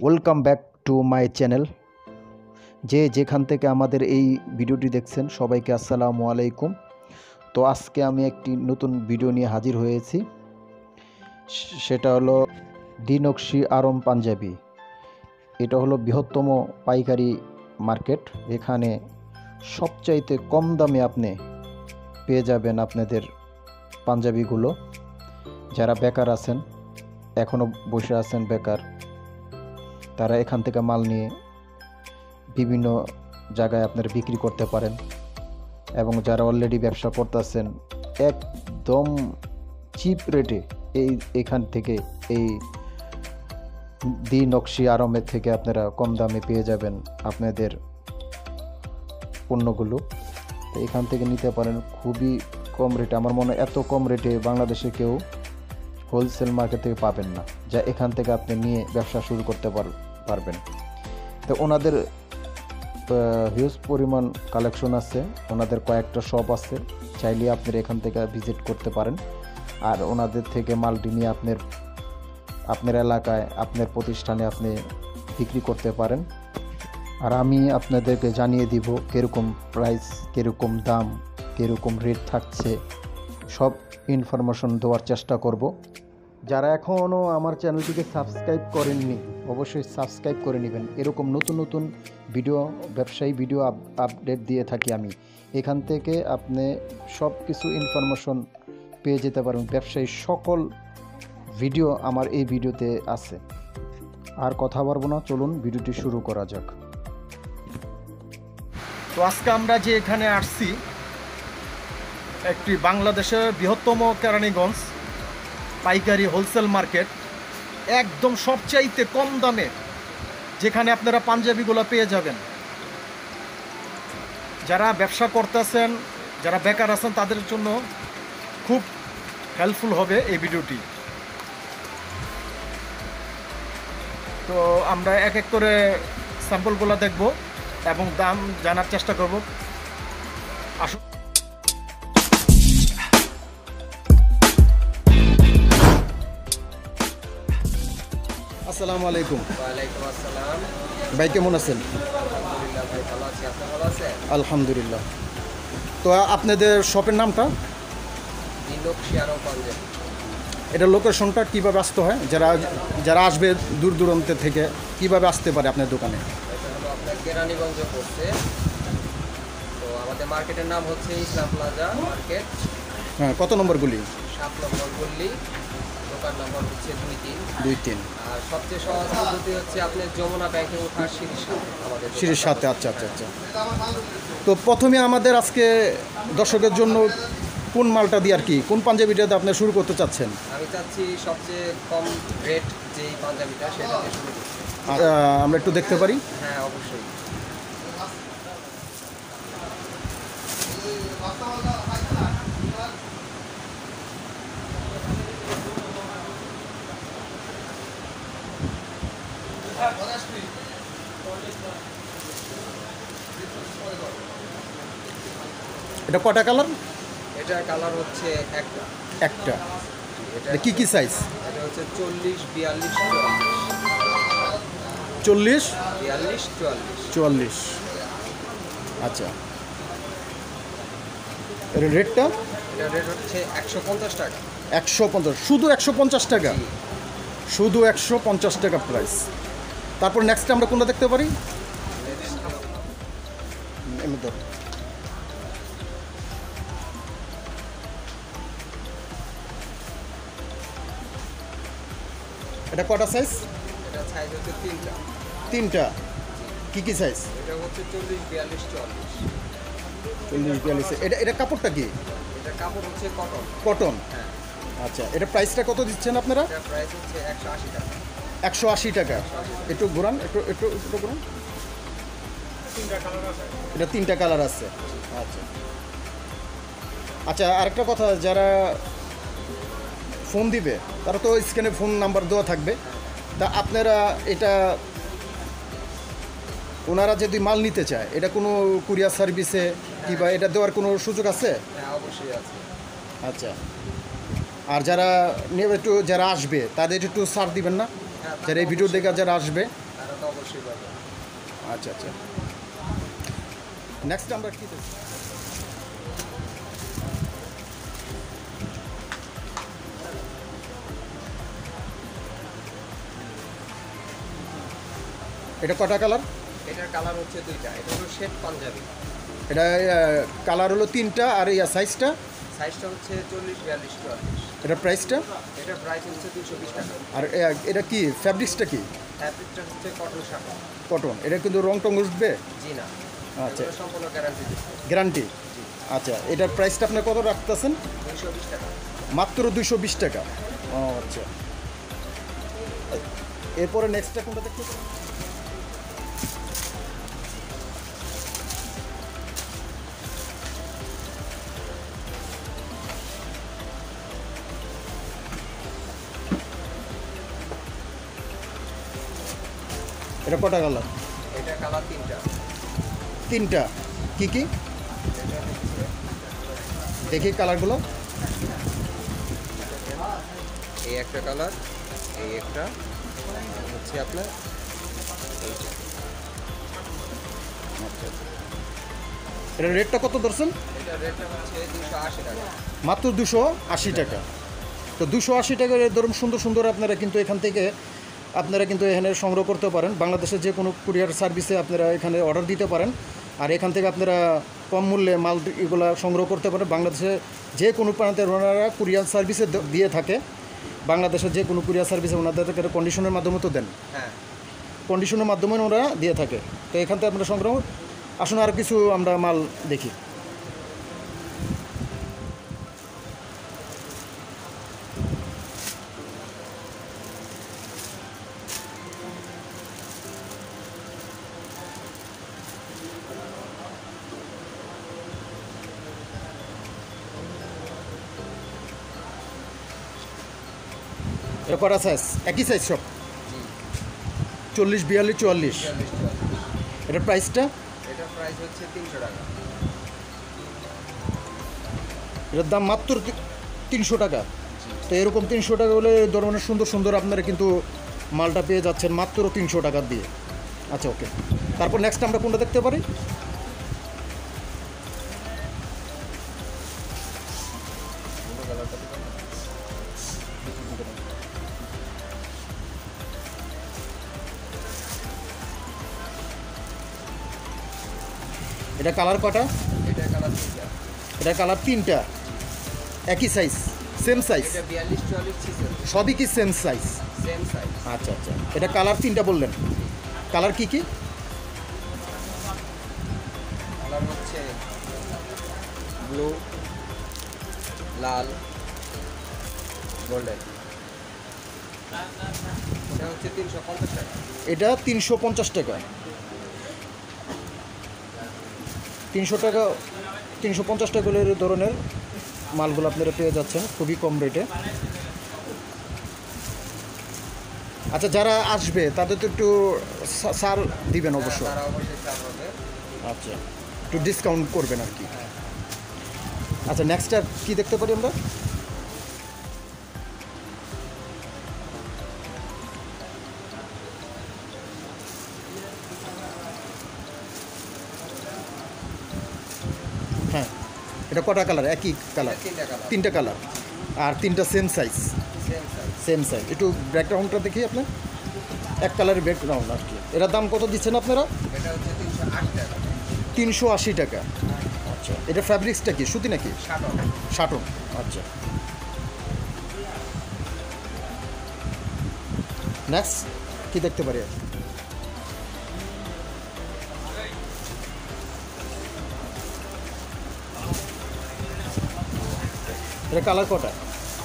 Welcome back to my channel যে যেখান থেকে আমাদের এই ভিডিওটি দেখছেন, সবাইকে আসসালামু আলাইকুম। তো আজকে আমি একটি নতুন ভিডিও নিয়ে হাজির হয়েছি। সেটা হলো ডিনকশি আরম পাঞ্জাবি। এটা হলো বৃহত্তম পাইকারি মার্কেট। এখানে সবচাইতে কম দামে আপনি পেয়ে যাবেন আপনাদের পাঞ্জাবিগুলো। যারা বেকার আছেন এখনও বসে আছেন বেকার তারা এখান থেকে মাল নিয়ে বিভিন্ন জায়গায় আপনারা বিক্রি করতে পারেন। এবং যারা অলরেডি ব্যবসা করতেছেন, একদম চিপ রেটে এই এখান থেকে এই দি নকশি আরমের থেকে আপনারা কম দামে পেয়ে যাবেন আপনাদের পণ্যগুলো। তো এখান থেকে নিতে পারেন খুবই কম রেটে আমার মনে হয় এত কম রেটে বাংলাদেশে কেউ হোলসেল মার্কেট থেকে পাবেন না। যা এখান থেকে আপনি নিয়ে ব্যবসা শুরু করতে পার- পারবেন। তো ওনাদের হিউজ পরিমাণ কালেকশন আছে। ওনাদের কয়েকটা শপ আছে। চাইলে আপনি এখান থেকে ভিজিট করতে পারেন। আর ওনাদের থেকে মালটি নিয়ে আপনার আপনার এলাকায়, আপনার প্রতিষ্ঠানে আপনি বিক্রি করতে পারেন। আর আমি আপনাদেরকে জানিয়ে দিব কীরকম প্রাইস কীরকম দাম, কীরকম রেট থাকছে। সব ইনফরমেশন দেওয়ার চেষ্টা করব। যারা এখনও আমার চ্যানেলটিকে সাবস্ক্রাইব করেননি, অবশ্যই সাবস্ক্রাইব করে নেবেন। এরকম নতুন নতুন ভিডিও, ব্যবসায়ী ভিডিও আপ- আপডেট দিয়ে থাকি আমি। এখান থেকে আপনি সব কিছু ইনফরমেশন পেয়ে যেতে পারেন। ব্যবসায়ী সকল ভিডিও আমার এই ভিডিওতে আছে। আর কথা বাড়বো না, চলুন ভিডিওটি শুরু করা যাক। তো আজকে আমরা যে এখানে আসছি, একটি বাংলাদেশের বৃহত্তম কেরানীগঞ্জ। পাইকারি হোলসেল মার্কেট, একদম সবচাইতে কম দামে যেখানে আপনারা পাঞ্জাবিগুলো পেয়ে যাবেন। যারা ব্যবসা করতেছেন, যারা বেকার আছেন, তাদের জন্য খুব হেল্পফুল হবে এই ভিডিওটি। তো আমরা এক এক করে স্যাম্পলগুলো দেখব এবং দাম জানার চেষ্টা করব। আসুন। আসসালামু আলাইকুম। ওয়ালাইকুম আসসালাম। ভাই কেমন আছেন? আলহামদুলিল্লাহ ভাই ভালো আছি। আপনি ভালো আছেন? আলহামদুলিল্লাহ। তো আপনাদের শপের নামটা? এটা লোকেশনটা কীভাবে আসতে হয়? যারা যারা আসবে দূর দূরান্ত থেকে কীভাবে আসতে পারে আপনার দোকানে? কেরানীগঞ্জে পড়ছে। তো আমাদের মার্কেটের নাম হচ্ছে ইসলাম প্লাজা মার্কেট। হ্যাঁ কত নম্বরগুলি সাত নম্বর গল্লি দোকান নম্বর হচ্ছে দুই তিন দুই তিন আর সবচেয়ে সহজ পদ্ধতি হচ্ছে আপনি যমুনা ব্যাংকে ওঠার সিঁড়ির সামনে আমাদের সিঁড়ির সাথে আচ্ছা আচ্ছা আচ্ছা। তো প্রথমে আমাদের আজকে দর্শকের জন্য কোন মালটা দিয়ে আর কি কোন পাঞ্জাবিটাতে আপনি শুরু করতে চাচ্ছেন? আমি চাচ্ছি সবচেয়ে কম রেট যেই পাঞ্জাবিটা সেটা দিয়ে শুরু আমরা একটু দেখতে পারি। হ্যাঁ অবশ্যই। এটা কটা কালার? এটার কালার হচ্ছে একটা। একটা। এটা এটা কি কি সাইজ এটা হচ্ছে চল্লিশ বিয়াল্লিশ চল্লিশ? বিয়াল্লিশ চুয়াল্লিশ। চুয়াল্লিশ। আচ্ছা। এর রেটটা? এটা রেট হচ্ছে একশো পঞ্চাশ টাকা। একশো পঞ্চাশ শুধু একশো পঞ্চাশ টাকা? শুধু একশো পঞ্চাশ টাকা প্রাইস তারপর নেক্সট আমরা কোনটা দেখতে পারি? এটা কটা সাইজ এটা সাইজ হচ্ছে তিনটা। তিনটা। কি কি সাইজ এটা হচ্ছে চল্লিশ বিয়াল্লিশ চুয়াল্লিশ। চল্লিশ বিয়াল্লিশ। এটা এটা কাপড়টা কি? এটা কাপড় হচ্ছে কটন কটন হ্যাঁ। আচ্ছা এটা প্রাইসটা কত দিচ্ছেন আপনারা? প্রাইস হচ্ছে একশো আশি টাকা। একশো আশি টাকা। একটু ঘোরান একটু একটু একটু ঘোরান। এটা তিনটা কালার আছে। আচ্ছা। আচ্ছা আরেকটা কথা যারা ফোন দিবে তারা তো স্ক্যানে ফোন নাম্বার দেওয়া থাকবে। তা আপনারা এটা ওনারা যদি মাল নিতে চায় এটা কোনো কুরিয়ার সার্ভিসে কিংবা এটা দেওয়ার কোনো সুযোগ আছে? হ্যাঁ অবশ্যই আছে। আচ্ছা। আর যারা নেবে একটু যারা আসবে তাদের একটু ছাড় দিবেন না? যারা এই ভিডিও দেখে যারা আসবে? অবশ্যই আচ্ছা আচ্ছা। নেক্সট আমরা কি? এটা কটা কালার? এটার কালার হচ্ছে দুইটা এটা হলো শেড পাঞ্জাবি। এটা কালার হলো তিনটা আর ইয়া সাইজটা সাইজটা হচ্ছে চল্লিশ বিয়াল্লিশ চুয়াল্লিশ। এটা প্রাইসটা এটার প্রাইস হচ্ছে দুশো বিশ টাকা। আর এটা কি ফ্যাব্রিক্সটা কি? ফ্যাব্রিকটা হচ্ছে কটন শাড়ি কটন এটা কিন্তু রং টং উঠবে? জি না। আচ্ছা। সম্পূর্ণ গ্যারান্টি গ্যারান্টি আচ্ছা এটার প্রাইসটা আপনি কত রাখতেছেন? দুশো বিশ টাকা। মাত্র দুশো বিশ টাকা। ও আচ্ছা। এরপরে নেক্সটটা কোনটা দেখতে এটা কটা কালার? এটা কালার তিনটা। তিনটা। কি কি? দেখি কালারগুলো। এই একটা কালার এই একটা হচ্ছে আপনার। এটা রেটটা কত ধরছেন? মাত্র দুশো আশি টাকা। তো দুশো আশি টাকার ধরুন সুন্দর সুন্দর আপনারা কিন্তু এখান থেকে আপনারা কিন্তু এখানে সংগ্রহ করতে পারেন। বাংলাদেশের যে কোনো কুরিয়ার সার্ভিসে আপনারা এখানে অর্ডার দিতে পারেন। আর এখান থেকে আপনারা কম মূল্যে মাল এগুলো সংগ্রহ করতে পারেন। বাংলাদেশে যে কোনো প্রান্তের ওনারা কুরিয়ার সার্ভিসে দিয়ে থাকে। বাংলাদেশের যে কোনো কুরিয়ার সার্ভিসে ওনাদের কন্ডিশনের মাধ্যমে তো দেন। হ্যাঁ। কন্ডিশনের মাধ্যমে ওনারা দিয়ে থাকে। তো এখান থেকে আপনারা সংগ্রহ আসুন আর কিছু আমরা মাল দেখি। কটা সাইজ একই সাইজ সব। চল্লিশ বিয়াল্লিশ চুয়াল্লিশ। এটার প্রাইসটা এটার প্রাইস হচ্ছে তিনশো টাকা। এটার দাম মাত্র তিনশো টাকা। তো এরকম তিনশো টাকা হলে ধরনের সুন্দর সুন্দর আপনারা কিন্তু মালটা পেয়ে যাচ্ছেন মাত্র তিনশো টাকা দিয়ে। আচ্ছা ওকে তারপর নেক্সট আমরা কোনটা দেখতে পারি? এটা কালার কটা? এটা কালার তিনটা। এটা কালার তিনটা। একই সাইজ সেম সাইজ সবই কি সেম সাইজ আচ্ছা আচ্ছা। এটা কালার তিনটা বললেন। কালার কি কি? ব্লু লাল গোল্ডেন। এটা হচ্ছে তিনশো পঞ্চাশ টাকা। তিনশো টাকা তিনশো পঞ্চাশ টাকা ধরনের মালগুলো আপনারা পেয়ে যাচ্ছেন খুবই কম রেটে আচ্ছা যারা আসবে তাদের তো একটু সার দিবেন অবশ্য। চাপ হবে আচ্ছা একটু ডিসকাউন্ট করবেন আর কি। আচ্ছা নেক্সট আর কি দেখতে পারি আমরা? কটা কালার একই কালার তিনটা কালার আর তিনটা সেম সাইজ সেম সাইজ একটু ব্যাকগ্রাউন্ডটা দেখি আপনার। এক কালারের ব্যাকগ্রাউন্ড আর কি। এটার দাম কত দিচ্ছেন আপনারা? তিনশো আশি টাকা। আচ্ছা। এটা ফ্যাব্রিক্সটা কি? সুতি নাকি? শাটন আচ্ছা। নেক্সট কি দেখতে পারি? এটা কালার কটা?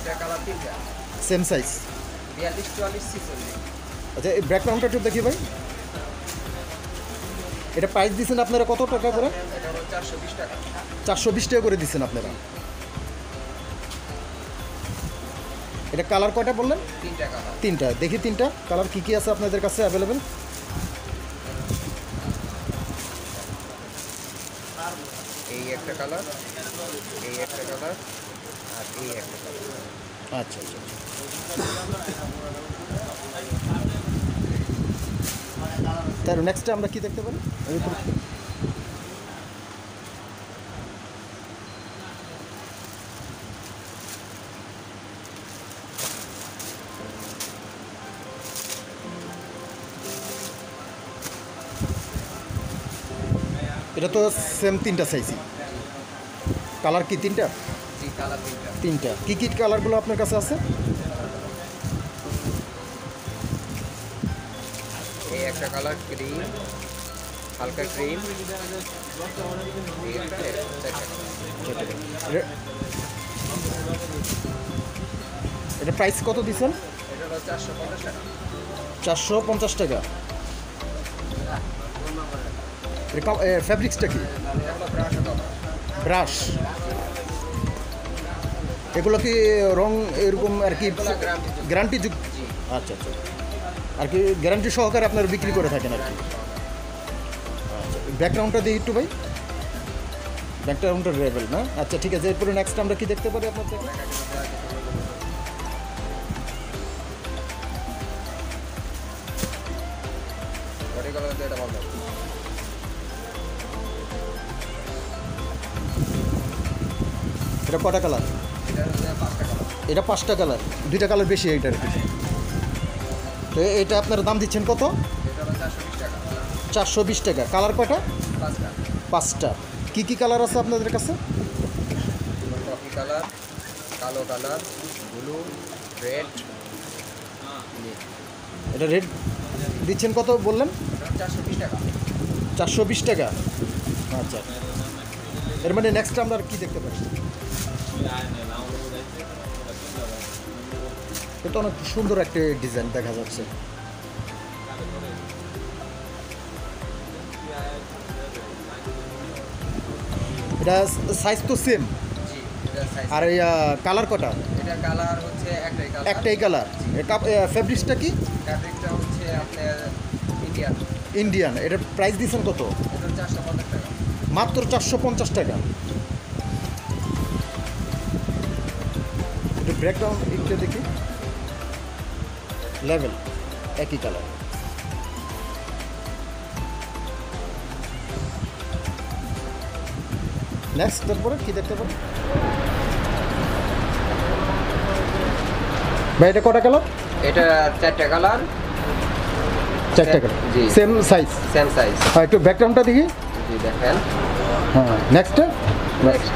এটা কালার তিনটা। সেম সাইজ বিয়াল্লিশ চুয়াল্লিশ ছিচল্লিশ। আচ্ছা এই ব্যাকগ্রাউন্ডটা একটু দেখি ভাই। এটা প্রাইস দিচ্ছেন আপনারা কত টাকা করে? চারশো বিশ টাকা। করে দিচ্ছেন আপনারা। এটা কালার কয়টা বললেন? তিনটা কালার তিনটা। দেখি তিনটা। কালার কি কি আছে আপনাদের কাছে অ্যাভেলেবেল এই একটা কালার এই একটা কালার আর এই একটা কালার আচ্ছা আচ্ছা। তার নেক্সটে আমরা কি দেখতে পারি? এটা তো সেম তিনটা সাইজই কালার কি তিনটা তিনটা। কি কি কালারগুলো আপনার কাছে আছে? এই একটা কালার ক্রিম হালকা ক্রিম। এটা- প্রাইস কত দিচ্ছেন? চারশো পঞ্চাশ টাকা। চারশো পঞ্চাশ টাকা ফ্যাব্রিক্সটা কি? ব্রাশ। এগুলো কি রং এরকম আর কি গ্যারান্টি যুক্ত? আচ্ছা আচ্ছা। আর কি গ্যারান্টি সহকারে আপনারা বিক্রি করে থাকেন আর কি। আচ্ছা ব্যাকগ্রাউন্ডটা দিই একটু ভাই। ব্যাকগ্রাউন্ডটা রেবেল না? আচ্ছা ঠিক আছে, এরপরে নেক্সট আমরা কি দেখতে পারি আপনার এটা কটা কালার এটা পাঁচটা কালার। এটা কালার দুইটা কালার বেশি এটার তো এটা আপনারা দাম দিচ্ছেন কত? চারশো বিশ টাকা। চারশো বিশ টাকা কালার কটা পাঁচটা। পাঁচটা কি কি কালার আছে আপনাদের কাছে? কালার কালো কালার ব্লু রেড। এটা রেট দিচ্ছেন কত বললেন? চারশো বিশ টাকা। চারশো বিশ টাকা। আচ্ছা। এর মানে নেক্সট আমরা আর কি দেখতে পারি এটা অনেক সুন্দর একটা ডিজাইন দেখা যাচ্ছে। এটা সাইজ তো সেম এটা আর এই কালার কটা? এটা কালার হচ্ছে একটাই কালার একটাই কালার ফেব্রিক্সটা কি? ফ্যাব্রিকটা হচ্ছে আপনার ইন্ডিয়ান ইন্ডিয়ান এটার প্রাইস দিয়েছেন কত? এটা মাত্র চারশো পঞ্চাশ টাকা। একটু ব্রেকডাউন একটু দেখি। লেভেল একই কালার নেক্সট তারপরে কি দেখতে পাবো ভাই এটা কটা কালার এটা চারটা কালার চারটা কালার জি। সেম সাইজ সেম সাইজ হ্যাঁ একটু ব্যাকগ্রাউন্ডটা দেখি। জি দেখেন। হ্যাঁ নেক্সট নেক্সট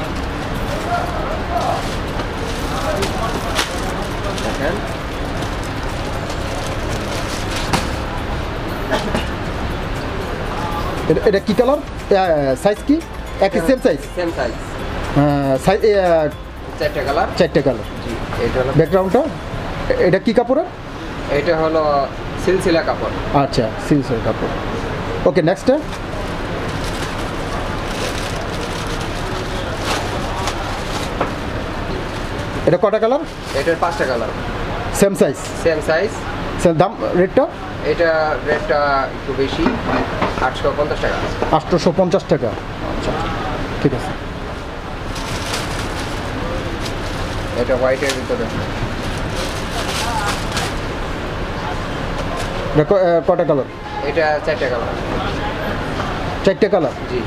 দেখেন। এটা এটা কি কালার সাইজ কি? একই same size same size size চারটা কালার চারটে কালার জি এটা হলো ব্যাকগ্রাউন্ডটা এটা কি কাপড়ের? এটা হলো সিলসিলা কাপড়। আচ্ছা সিলসিলা কাপড়। ওকে নেক্সট এটা কটা কালার এটার পাঁচটা colour same size same size দাম রেটটা এটা রেটটা একটু বেশি। আটশো পঞ্চাশ টাকা। আটশোশো পঞ্চাশ টাকা। আচ্ছা। ঠিক আছে। এটা হোয়াইটের ভিতরে। কটা কালার? এটা চারটা কালার। চারটে কালার? জি।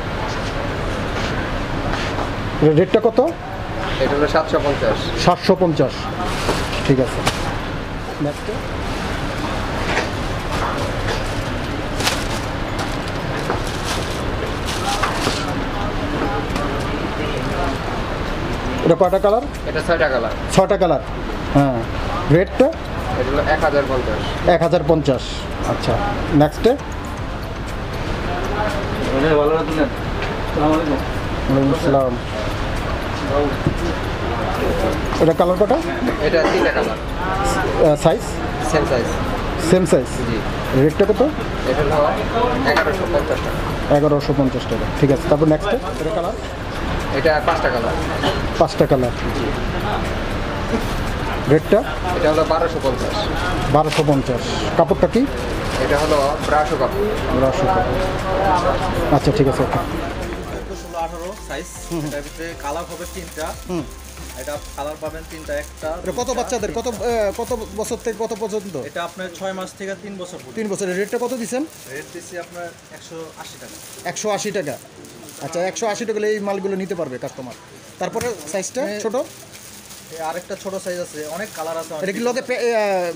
রেটটা কত? এটা হলো সাতশো পঞ্চাশ। সাতশো পঞ্চাশ। ঠিক আছে। এটা কয়টা কালার? এটা ছয়টা কালার। ছটা কালার। হ্যাঁ। রেটটা? এটা হলো এক হাজার পঞ্চাশ। এক হাজার পঞ্চাশ। আচ্ছা নেক্সটে আসসালাম এটা কালার কটা? এটা তিনটা colour. Size same size same size জি। রেটটা কত? এগারোশো পঞ্চাশ টাকা। এগারোশো পঞ্চাশ টাকা। ঠিক আছে তারপর নেক্সট এটা কালার? এটা পাঁচটা কালার। পাঁচটা কালার। রেটটা? এটা হলো বারোশো পঞ্চাশ। বারোশো পঞ্চাশ। কাপড়টা কি? এটা হলো ব্রাশো কাপড়। বারোশো আচ্ছা ঠিক আছে ওকে। ষোলো আঠারো সাইজ এটার ভিতরে কালার হবে তিনটা। এটা কালার পাবেন তিনটা একটা কত বাচ্চাদের? কত কত বছর থেকে কত পর্যন্ত? এটা আপনার ছয় মাস থেকে তিন বছর তিন বছরের রেটটা কত দিচ্ছেন? রেট দিচ্ছি আপনার একশো আশি টাকা। একশো আশি টাকা। আচ্ছা একশো আশি টাকা এই মালগুলো নিতে পারবে কাস্টমার তারপরে সাইজটা ছোট? এই আরেকটা ছোট সাইজ আছে অনেক কালার আছে এটা কি লগে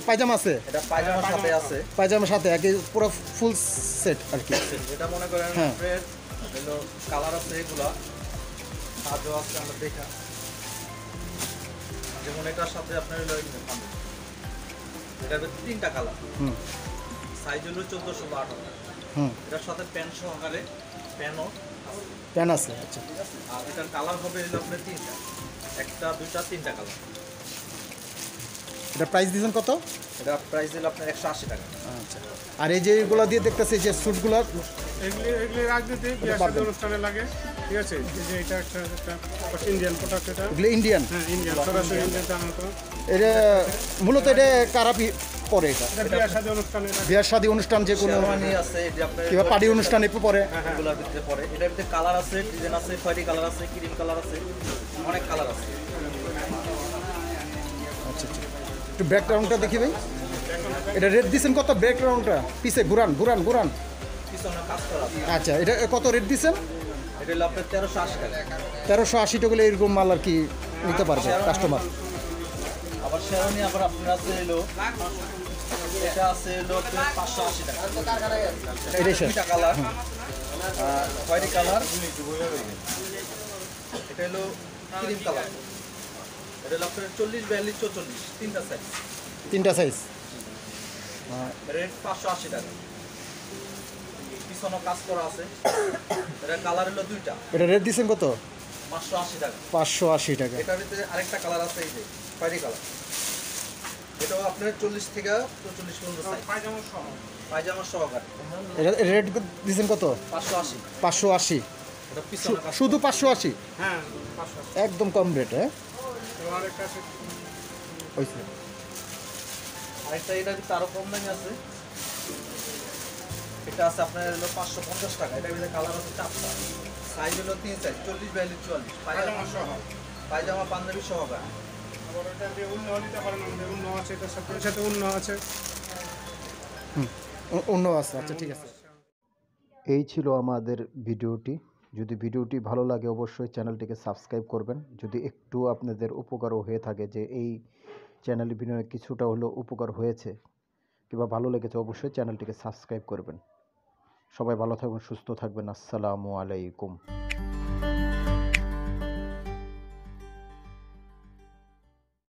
পায়জামা আছে? এটা পায়জামার সাথে আছে। পায়জামার সাথে একই পুরো ফুল সেট আর কি। এটা মনে করেন হ্যাঁ। কালার আছে এগুলা। সাজও আছে আমরা দেখা। যেমন এটার সাথে আপনার হলো ভিতরে তিনটা কালার হুম। সাইজ হলো চোদ্দ ষোলো আঠারো হুম। এটার সাথে প্যান্ট সহকারে প্যানও প্যান আছে আচ্ছা। আর এটার কালার হবে আপনার তিনটা। একটা দুইটা তিনটা কালার এটা প্রাইস দিয়েছেন কত? এটা প্রাইস দিলে আপনার একশো আশি টাকা। আচ্ছা। আর এই যে এইগুলো দিয়ে দেখতেছি যে স্যুটগুলো এগুলি এগুলি রাজনীতি বিয়ের সাথে অনুষ্ঠানে লাগে। ঠিক আছে? এই যে এটা একটা ইন্ডিয়ান প্রোডাক্ট এটা। এগুলো ইন্ডিয়ান হ্যাঁ ইন্ডিয়ান সরাসরি ইন্ডিয়ান জানো তো এটা মূলত এটা কারা পি- পরে এটা। বিয়ার শাদী অনুষ্ঠান যে কোনো কিংবা পার্টি অনুষ্ঠানে পরে। এগুলোর পরে। এটার ভিতরে কালার আছে ডিজাইন আছে খয়েরি কালার আছে ক্রিম কালার আছে অনেক কালার আছে। আচ্ছা আচ্ছা। একটু ব্যাকগ্রাউন্ডটা দেখি ভাই। এটা রেট দিয়েছেন কত? ব্যাকগ্রাউন্ডটা? পিছে ঘুরান ঘুরান ঘুরান আচ্ছা এটা কত রেট আপনার তেরোশো আশি টাকা। তেরোশো আশি টাকা হলে এরকম মাল আর কি নিতে পারবে কাস্টমার আবার শেরওয়ানি আবার আপনার আছে এলো এটা আছে এলো পাঁচশো আশি টাকা। দুইটা কালার খয়েরি কালার এটা হলো ক্রিম কালার এটা হলো আপনার চল্লিশ বিয়াল্লিশ চৌচল্লিশ। তিনটা সাইজ তিনটা সাইজ রেট পাঁচশো আশি টাকা। পিছনে কাজ করা আছে। এটা কালার হলো দুইটা। এটা রেট দিয়েছেন কত? পাঁচশো আশি টাকা। পাঁচশো আশি টাকা। এটার ভিতরে আরেকটা কালার আছে এই যে খয়েরি কালার এটাও আপনার চল্লিশ থেকে চল্লিশ পর্যন্ত সাইজ পায়জামা সহ পায়জামা সহকারে রেট দিয়েছেন কত? পাঁচশো আশি। পাঁচশো আশি। এটা পিছনে শুধু পাঁচশো আশি? হ্যাঁ একদম কম রেট হ্যাঁ? এবং আরেকটা আরেকটা এটার ভিতরে কম দামি আছে। এটা আছে আপনার হলো পাঁচশো পঞ্চাশ টাকা। এটার ভিতরে কালার আছে চারটা। সাইজ হলো তিন সাইজ চল্লিশ বিয়াল্লিশ চুয়াল্লিশ। পায়জামা পায়জামা সহ। পায়জামা পাঞ্জাবি সহকারে আচ্ছা এই ছিল আমাদের ভিডিওটি। যদি ভিডিওটি ভালো লাগে, অবশ্যই চ্যানেলটিকে সাবস্ক্রাইব করবেন। যদি একটু আপনাদের উপকারও হয়ে থাকে যে এই চ্যানেল বিনিয়োগে কিছুটা হলেও উপকার হয়েছে কিংবা ভালো লেগেছে, অবশ্যই চ্যানেলটিকে সাবস্ক্রাইব করবেন। সবাই ভালো থাকবেন, সুস্থ থাকবেন। আসসালামু আলাইকুম।